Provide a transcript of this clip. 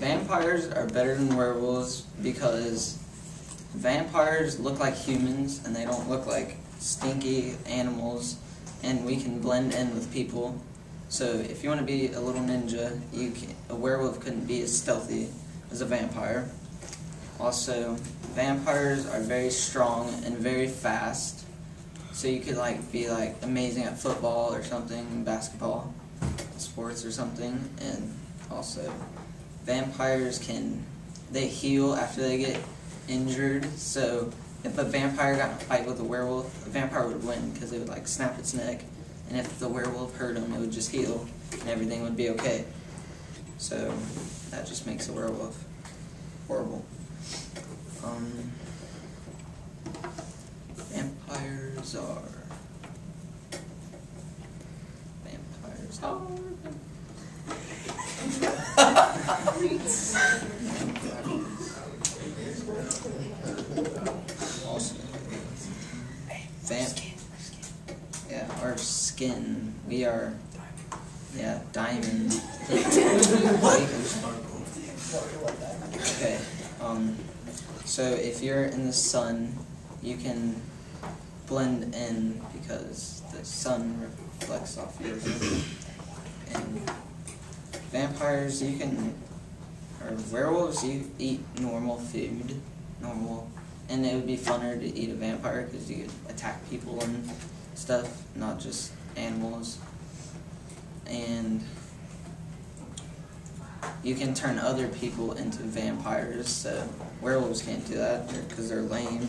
vampires are better than werewolves because vampires look like humans and they don't look like stinky animals and we can blend in with people. So if you want to be a little ninja, you can, a werewolf couldn't be as stealthy as a vampire. Also, vampires are very strong and very fast. So you could like be like amazing at football or something, basketball, sports or something, and also vampires can they heal after they get injured. So if a vampire got in a fight with a werewolf, a vampire would win because it would like snap its neck, and if the werewolf hurt him, it would just heal, and everything would be okay. So that just makes a werewolf horrible. Um, vampires are vampires are. Vamp. Yeah, our skin. We are. Yeah, diamond. Okay. Um. So if you're in the sun, you can blend in because the sun reflects off your and vampires you can or werewolves you eat normal food normal and it would be funner to eat a vampire because you could attack people and stuff not just animals. And you can turn other people into vampires so werewolves can't do that because they're lame